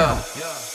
yeah. yeah.